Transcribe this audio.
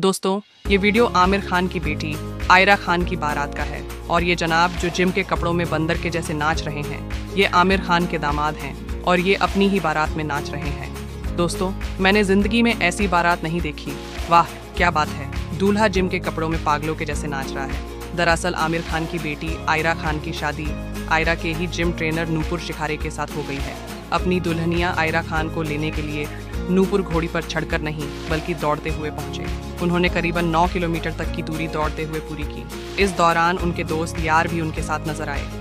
दोस्तों, ये वीडियो आमिर खान की बेटी, आयरा खान की बारात का है और ये जनाब जो जिम के कपड़ों में बंदर के जैसे नाच रहे हैं, ये आमिर खान के दामाद हैं और ये अपनी ही बारात में नाच रहे हैं। दोस्तों, मैंने ज़िंदगी में ऐसी बारात नहीं देखी। वाह, क्या बात है। दूल्हा जिम के कपड़ों में पागलों के जैसे नाच रहा है। दरअसल आमिर खान की बेटी, आयरा खान की शादी, आयरा के ही जिम ट्रेनर नूपुर शिखारे के साथ हो गई है। अपनी दुल्हनिया आयरा खान को लेने के लिए नूपुर घोड़ी पर चढ़कर नहीं, बल्कि दौड़ते हुए पहुँचे। उन्होंने करीबन 9 किलोमीटर तक की दूरी दौड़ते हुए पूरी की। इस दौरान उनके दोस्त यार भी उनके साथ नज़र आए।